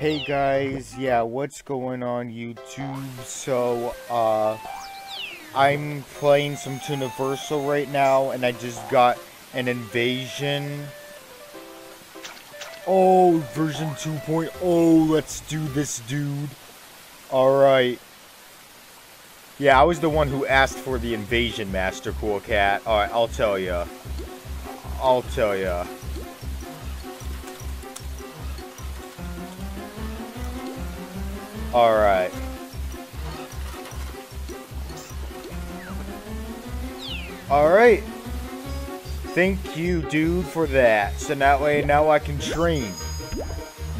Hey guys, yeah, what's going on YouTube? So, uh, I'm playing some Tooniversal right now, and I just got an invasion. Oh, version 2.0, let's do this, dude. Alright. Yeah, I was the one who asked for the invasion, Master Cool Cat. Alright, I'll tell ya. I'll tell ya. Alright. Alright. Thank you, dude, for that. So that way, now I can train.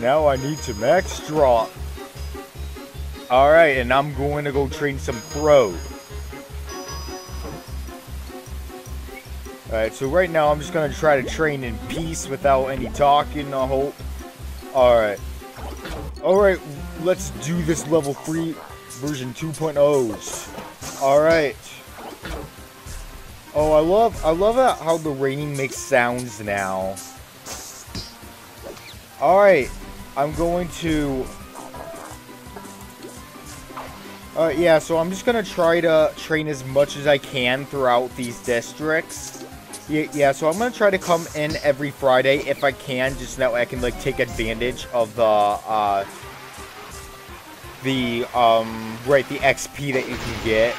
Now I need to max drop. Alright, and I'm going to go train some throw. Alright, so right now I'm just going to try to train in peace without any talking, I hope. Alright. Alright, let's do this level 3 version 2.0s. Alright. Oh, I love I love how the raining makes sounds now. Alright, I'm going to... Uh, yeah, so I'm just to try to train as much as I can throughout these districts. Yeah, yeah, so I'm to try to come in every Friday if I can, just that way I can, like, take advantage of the, uh, the, um, right, the XP that you can get.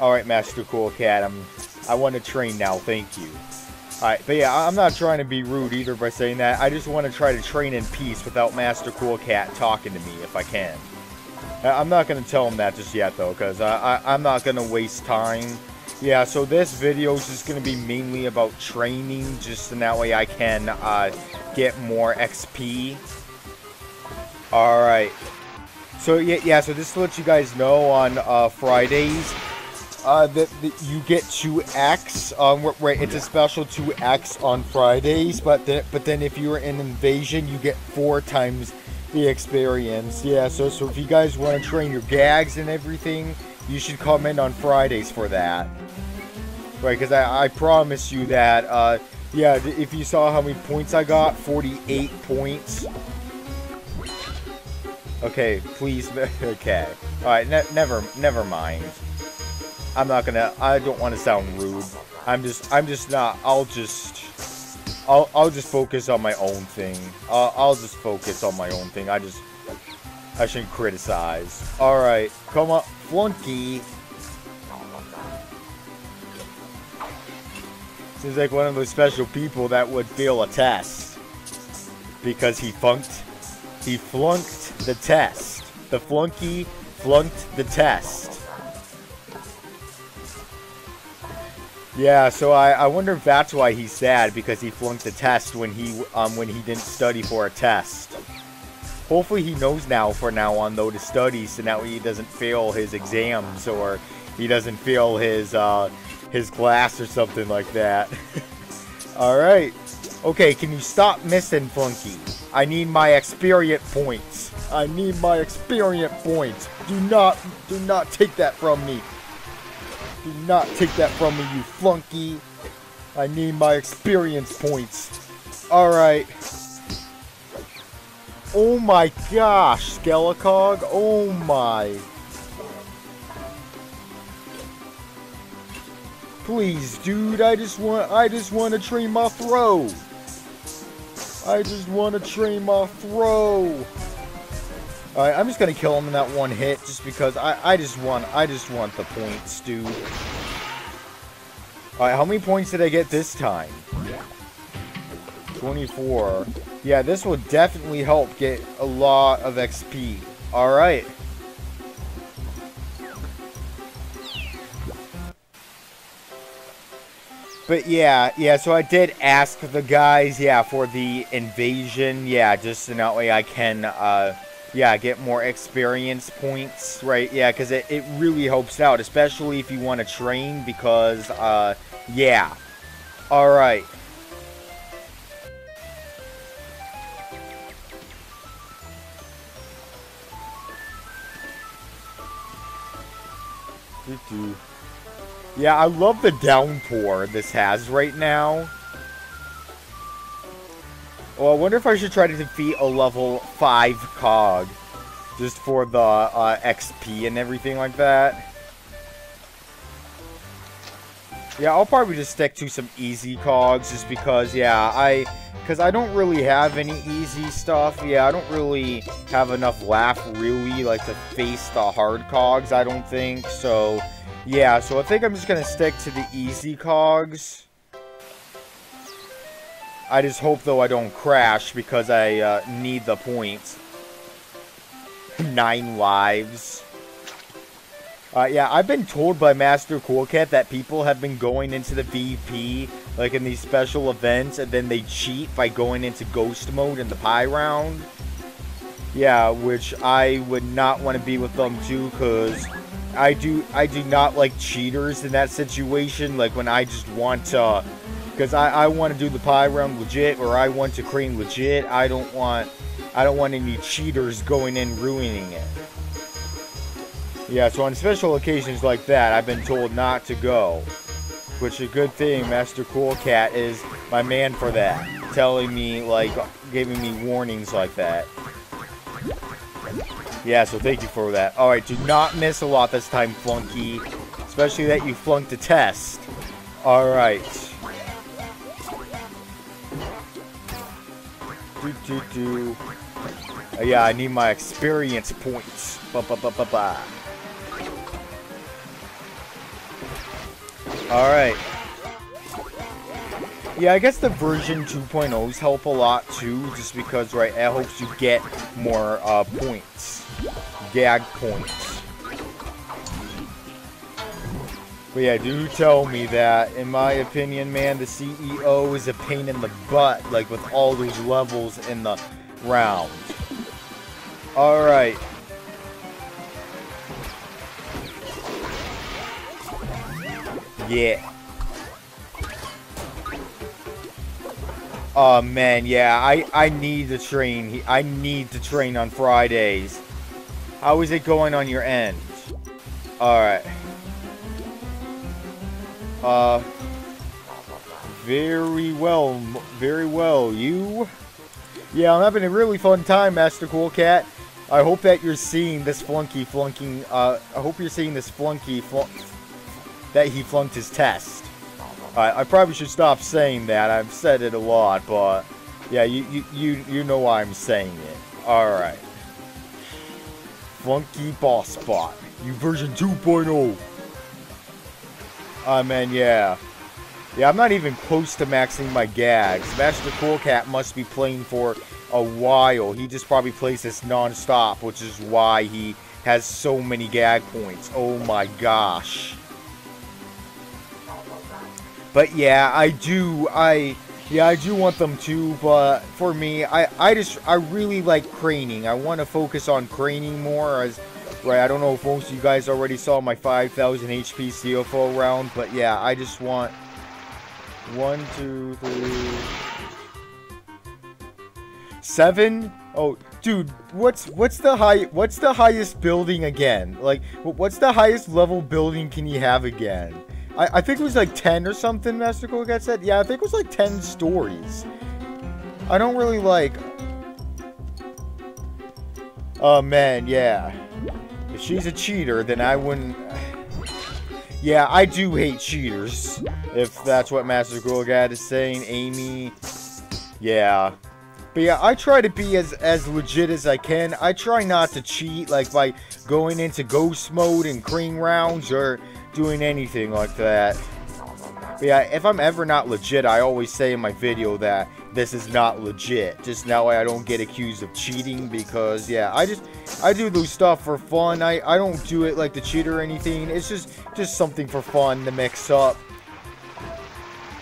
Alright, Master Cool Cat, I'm, I want to train now, thank you. Alright, but yeah, I'm not trying to be rude either by saying that. I just want to try to train in peace without Master Cool Cat talking to me if I can. I'm not going to tell him that just yet, though, because I, I, I'm not going to waste time yeah, so this video is just going to be mainly about training, just in that way I can uh, get more XP. Alright. So, yeah, yeah, so just to let you guys know, on uh, Fridays, uh, that, that you get 2x, um, right, it's a special 2x on Fridays, but then, but then if you're in Invasion, you get 4 times the experience. Yeah, so, so if you guys want to train your gags and everything, you should come in on Fridays for that. Right, because I, I promise you that, uh, yeah, if you saw how many points I got, 48 points. Okay, please, okay. Alright, ne never, never mind. I'm not gonna, I don't want to sound rude. I'm just, I'm just not, I'll just, I'll, I'll just focus on my own thing. I'll, I'll just focus on my own thing. I just, I shouldn't criticize. Alright, come on, Flunky. Seems like one of those special people that would fail a test. Because he flunked. He flunked the test. The flunky flunked the test. Yeah, so I, I wonder if that's why he's sad because he flunked the test when he um when he didn't study for a test. Hopefully he knows now for now on though to study so now he doesn't fail his exams or he doesn't fail his uh his glass or something like that. Alright. Okay, can you stop missing, Flunky? I need my experience points. I need my experience points. Do not, do not take that from me. Do not take that from me, you flunky. I need my experience points. Alright. Oh my gosh, Skelecog. Oh my. Please, dude, I just want I just want to train my throw. I just want to train my throw. Alright, I'm just gonna kill him in that one hit just because I, I just want I just want the points, dude. Alright, how many points did I get this time? 24. Yeah, this will definitely help get a lot of XP. Alright. But yeah, yeah, so I did ask the guys, yeah, for the invasion, yeah, just so that way I can, uh, yeah, get more experience points, right, yeah, because it, it really helps out, especially if you want to train, because, uh, yeah. Alright. Do-do. Yeah, I love the downpour this has right now. Oh, I wonder if I should try to defeat a level 5 cog. Just for the uh, XP and everything like that. Yeah, I'll probably just stick to some easy cogs just because, yeah, I... Because I don't really have any easy stuff. Yeah, I don't really have enough laugh, really, like, to face the hard cogs, I don't think. So, yeah, so I think I'm just going to stick to the easy cogs. I just hope, though, I don't crash because I uh, need the points. Nine lives. Uh, yeah, I've been told by Master Cool Cat that people have been going into the VP, like in these special events, and then they cheat by going into Ghost Mode in the Pie Round. Yeah, which I would not want to be with them too, because I do I do not like cheaters in that situation. Like when I just want to, because I, I want to do the Pie Round legit, or I want to crane legit. I don't want I don't want any cheaters going in ruining it. Yeah, so on special occasions like that, I've been told not to go. Which is a good thing, Master Cool Cat is my man for that. Telling me, like, giving me warnings like that. Yeah, so thank you for that. Alright, do not miss a lot this time, Flunky. Especially that you flunked a test. Alright. Do, do, do. Uh, yeah, I need my experience points. Ba ba ba ba ba. Alright. Yeah, I guess the version 2.0s help a lot too, just because, right, it helps you get more uh, points. Gag points. But yeah, do tell me that, in my opinion, man, the CEO is a pain in the butt, like with all those levels in the round. Alright. Yeah. Oh man, yeah, I, I need to train. I need to train on Fridays. How is it going on your end? Alright. Uh, very well, very well. You? Yeah, I'm having a really fun time, Master Cool Cat. I hope that you're seeing this flunky flunking, uh, I hope you're seeing this flunky flunk that he flunked his test. I probably should stop saying that. I've said it a lot, but yeah, you you you, you know why I'm saying it. All Flunky Boss Bot. You version 2.0. Ah, uh, man, yeah. Yeah, I'm not even close to maxing my gags. Master Cool Cat must be playing for a while. He just probably plays this non-stop, which is why he has so many gag points. Oh my gosh. But yeah, I do, I, yeah, I do want them to, but for me, I, I just, I really like craning. I want to focus on craning more as, right, I don't know if most of you guys already saw my 5,000 HP CFO round, but yeah, I just want one, two, three, seven. Oh, dude, what's what's the high what's the highest building again? Like, what's the highest level building can you have again? I, I think it was like 10 or something, Master Cool Cat said. Yeah, I think it was like 10 stories. I don't really like... Oh, man, yeah. If she's a cheater, then I wouldn't... Yeah, I do hate cheaters. If that's what Master Cat is saying. Amy... Yeah. But yeah, I try to be as, as legit as I can. I try not to cheat, like by going into ghost mode and crane rounds or doing anything like that. But yeah, if I'm ever not legit, I always say in my video that this is not legit. Just now I don't get accused of cheating because, yeah, I just, I do those stuff for fun. I, I don't do it like the cheater or anything. It's just, just something for fun to mix up.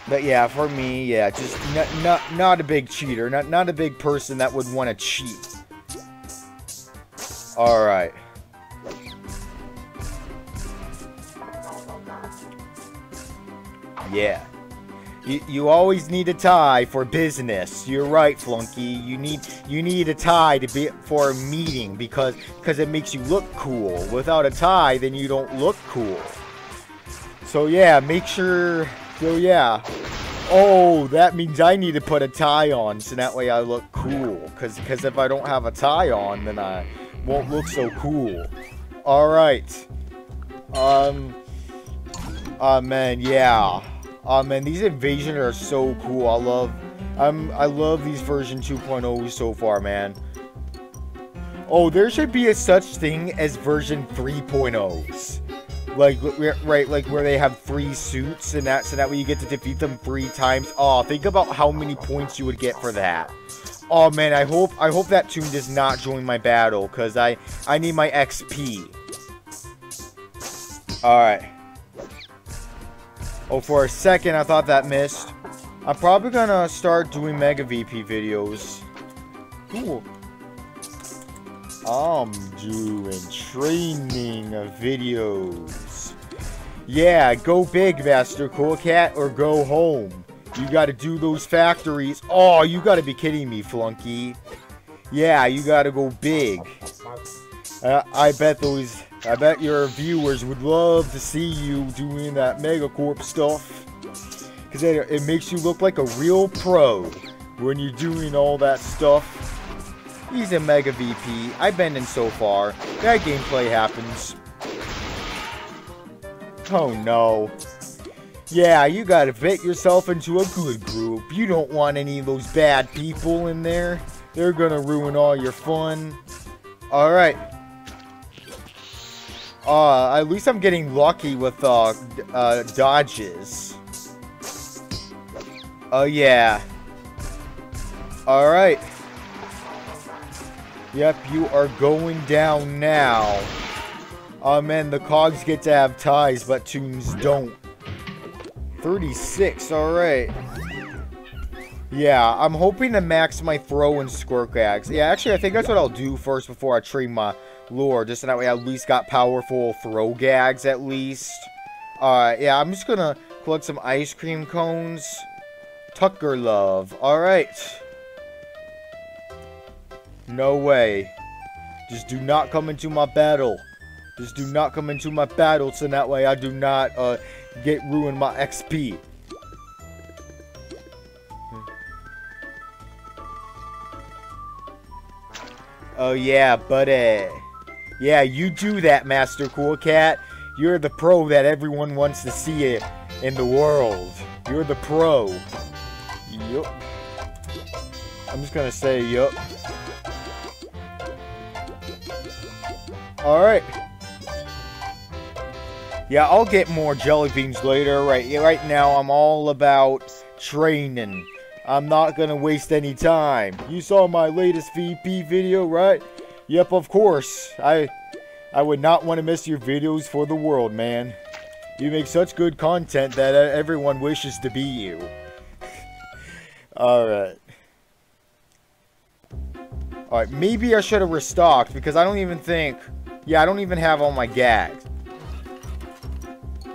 But yeah, for me, yeah, just not, not, not a big cheater. Not, not a big person that would want to cheat. Alright. Yeah. You, you always need a tie for business. You're right, Flunky. You need you need a tie to be for a meeting because because it makes you look cool. Without a tie, then you don't look cool. So yeah, make sure. So yeah, Oh, that means I need to put a tie on so that way I look cool. Because cause if I don't have a tie on, then I won't look so cool. Alright. Um. Oh, man, yeah. Oh, man, these invasions are so cool. I love... I'm, I love these version 2.0s so far, man. Oh, there should be a such thing as version 3.0s. Like, right, like where they have three suits and that, so that way you get to defeat them three times. Oh, think about how many points you would get for that. Oh man, I hope I hope that toon does not join my battle, cause I I need my XP. All right. Oh, for a second I thought that missed. I'm probably gonna start doing Mega VP videos. Cool. I'm doing training videos. Yeah, go big, Master Cool Cat, or go home. You gotta do those factories. Oh, you gotta be kidding me, Flunky. Yeah, you gotta go big. Uh, I bet those, I bet your viewers would love to see you doing that Megacorp stuff. Because it, it makes you look like a real pro when you're doing all that stuff. He's a Mega VP. I've been in so far. That gameplay happens. Oh no. Yeah, you gotta fit yourself into a good group. You don't want any of those bad people in there. They're gonna ruin all your fun. Alright. Uh, at least I'm getting lucky with, uh, uh, dodges. Oh, yeah. Alright. Yep, you are going down now. Oh man, the cogs get to have ties, but toons don't. 36, alright. Yeah, I'm hoping to max my throw and squirt gags. Yeah, actually, I think that's what I'll do first before I train my lure. Just so that way I at least got powerful throw gags, at least. Alright, yeah, I'm just gonna collect some ice cream cones. Tucker love. Alright. No way. Just do not come into my battle. Just do not come into my battle so that way I do not uh, get ruined my XP. Oh yeah, buddy. Yeah, you do that, Master Cool Cat. You're the pro that everyone wants to see in the world. You're the pro. Yup. I'm just gonna say yup. Alright. Yeah, I'll get more jelly beans later. Right, right now, I'm all about training. I'm not gonna waste any time. You saw my latest VP video, right? Yep, of course. I I would not want to miss your videos for the world, man. You make such good content that everyone wishes to be you. Alright. Alright, maybe I should have restocked because I don't even think... Yeah, I don't even have all my gags.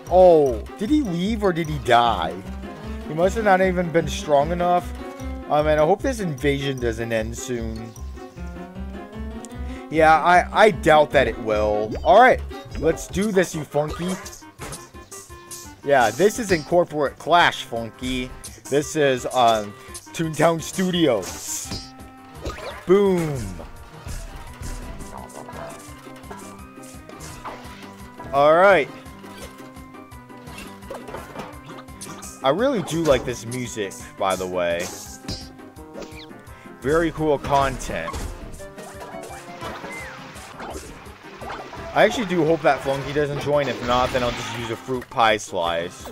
Oh, did he leave or did he die? He must have not even been strong enough. Oh man, I hope this invasion doesn't end soon. Yeah, I, I doubt that it will. Alright, let's do this, you funky. Yeah, this is Incorporate Clash, funky. This is, um, Toontown Studios. Boom. Alright. I really do like this music, by the way. Very cool content. I actually do hope that Flunky doesn't join. If not, then I'll just use a fruit pie slice.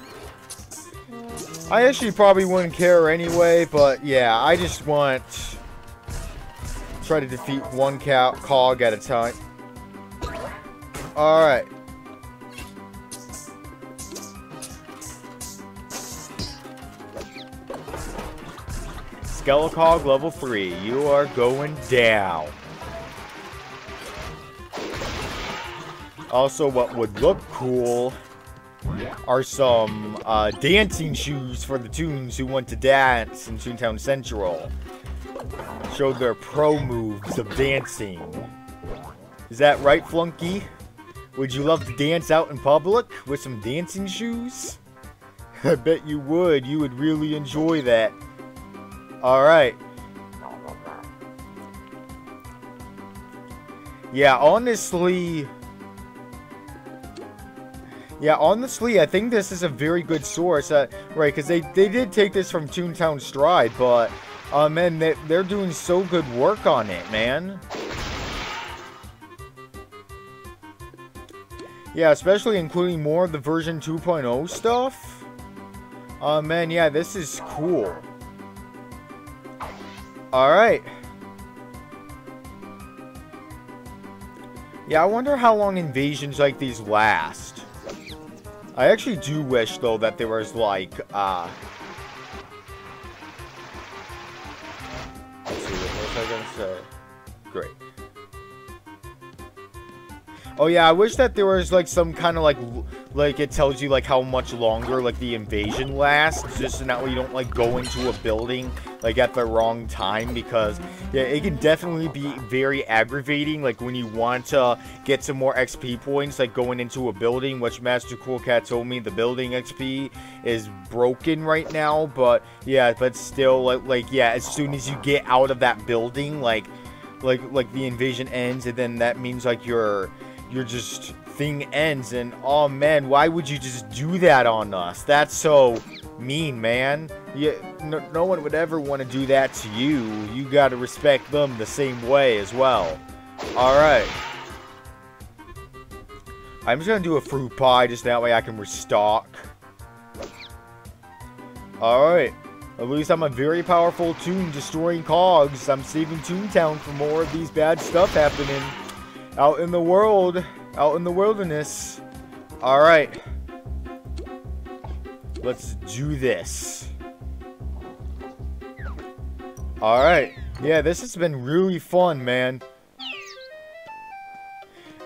I actually probably wouldn't care anyway, but yeah, I just want... Try to defeat one cow cog at a time. Alright. Skelecog level 3. You are going down. Also, what would look cool are some uh, dancing shoes for the toons who want to dance in Toontown Central. Show their pro moves of dancing. Is that right, Flunky? Would you love to dance out in public with some dancing shoes? I bet you would. You would really enjoy that. Alright. Yeah, honestly... Yeah, honestly, I think this is a very good source. Uh, right, because they, they did take this from Toontown Stride, but... Uh, man, they, they're doing so good work on it, man. Yeah, especially including more of the version 2.0 stuff. Oh, uh, man, yeah, this is cool. Alright. Yeah, I wonder how long invasions like these last. I actually do wish, though, that there was, like, uh... Let's see, what was I gonna say? Great. Oh yeah, I wish that there was like some kind of like, like it tells you like how much longer like the invasion lasts, just so that way you don't like go into a building like at the wrong time because yeah, it can definitely be very aggravating like when you want to get some more XP points like going into a building, which Master Cool Cat told me the building XP is broken right now, but yeah, but still like like yeah, as soon as you get out of that building, like like like the invasion ends and then that means like you're your just thing ends and oh man why would you just do that on us? That's so mean man. Yeah no, no one would ever want to do that to you. You got to respect them the same way as well. All right. I'm just gonna do a fruit pie just that way i can restock. All right. At least I'm a very powerful Toon destroying cogs. I'm saving Toontown from more of these bad stuff happening out in the world, out in the wilderness. All right. Let's do this. All right. Yeah, this has been really fun, man.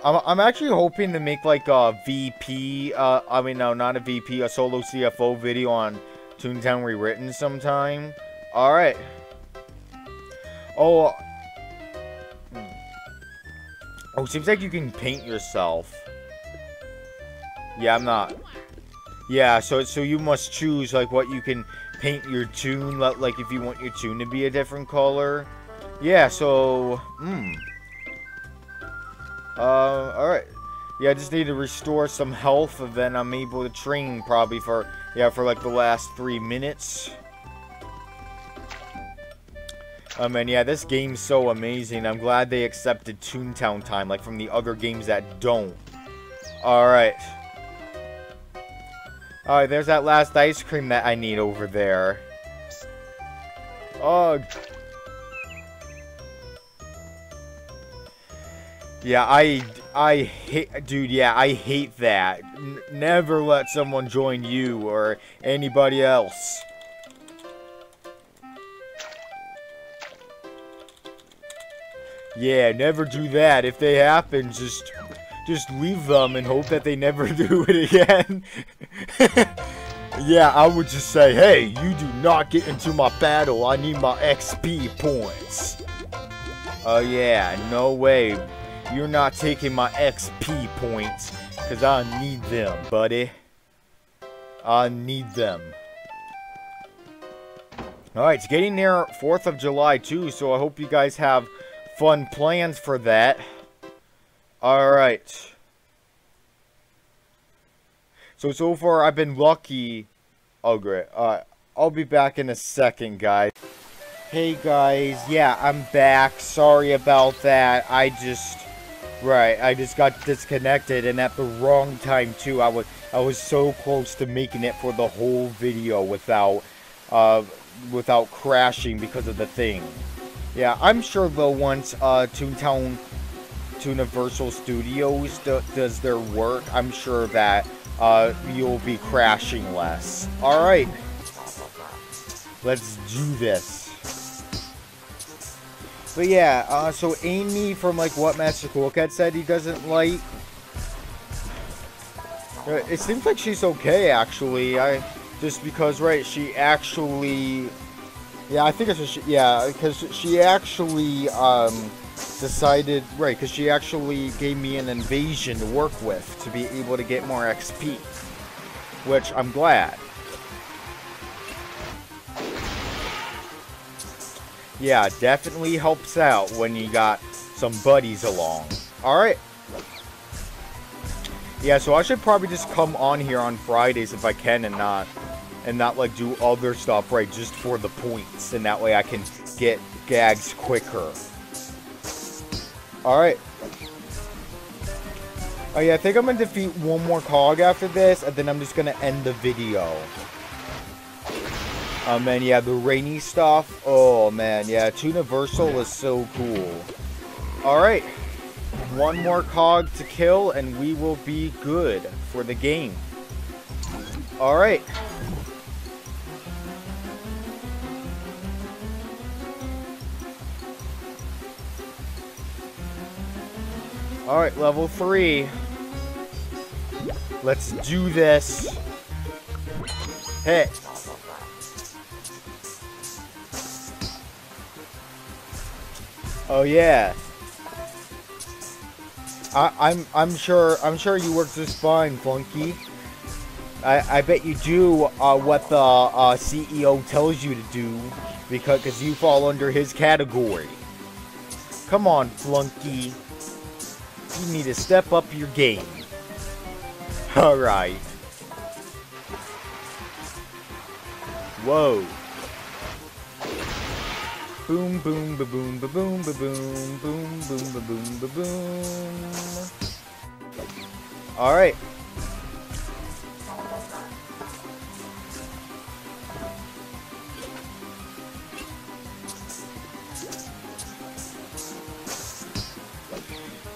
I'm, I'm actually hoping to make like a VP, uh, I mean, no, not a VP, a solo CFO video on Toontown Rewritten sometime. Alright. Oh, Oh, seems like you can paint yourself. Yeah, I'm not. Yeah, so so you must choose like what you can paint your toon, like if you want your toon to be a different color. Yeah, so, hmm. Uh, alright. Yeah, I just need to restore some health, and then I'm able to train probably for, yeah, for like the last three minutes. Um, and yeah, this game's so amazing. I'm glad they accepted Toontown time, like from the other games that don't. Alright. Alright, there's that last ice cream that I need over there. Ugh. Yeah, I, I hate, dude, yeah, I hate that. N never let someone join you or anybody else. Yeah, never do that. If they happen, just just leave them and hope that they never do it again. yeah, I would just say, hey, you do not get into my battle. I need my XP points. Oh yeah, no way. You're not taking my XP points, because I need them, buddy. I need them. Alright, it's getting near 4th of July, too, so I hope you guys have fun plans for that. Alright. So, so far I've been lucky. Oh, great. Alright. I'll be back in a second, guys. Hey, guys. Yeah, I'm back. Sorry about that. I just... Right, I just got disconnected, and at the wrong time, too. I was, I was so close to making it for the whole video without, uh, without crashing because of the thing. Yeah, I'm sure though once uh, Toontown, Tooniversal Studios do, does their work, I'm sure that uh, you'll be crashing less. Alright. Let's do this. But yeah, uh, so Amy from like what Master Cool Cat said he doesn't like. Uh, it seems like she's okay actually. I just because right, she actually yeah, I think it's just, yeah, because she actually um, decided, right, because she actually gave me an invasion to work with to be able to get more XP, which I'm glad. Yeah, definitely helps out when you got some buddies along. Alright. Yeah, so I should probably just come on here on Fridays if I can and not and not like do other stuff right just for the points and that way I can get gags quicker. Alright. Oh yeah, I think I'm gonna defeat one more cog after this, and then I'm just gonna end the video. Um, and yeah, the rainy stuff. Oh man, yeah, Tooniversal is so cool. Alright. One more cog to kill, and we will be good for the game. Alright. Alright, level 3. Let's do this. Hit. Oh yeah. I, I'm I'm sure I'm sure you work just fine, Flunky. I, I bet you do uh, what the uh, CEO tells you to do because cause you fall under his category. Come on, Flunky. You need to step up your game. Alright. Whoa. Boom, boom, ba boom, ba boom, ba boom, boom, boom, ba boom, ba boom. Alright.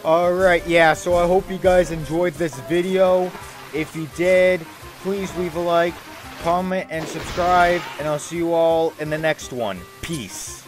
Alright, yeah, so I hope you guys enjoyed this video. If you did, please leave a like, comment, and subscribe, and I'll see you all in the next one. Peace.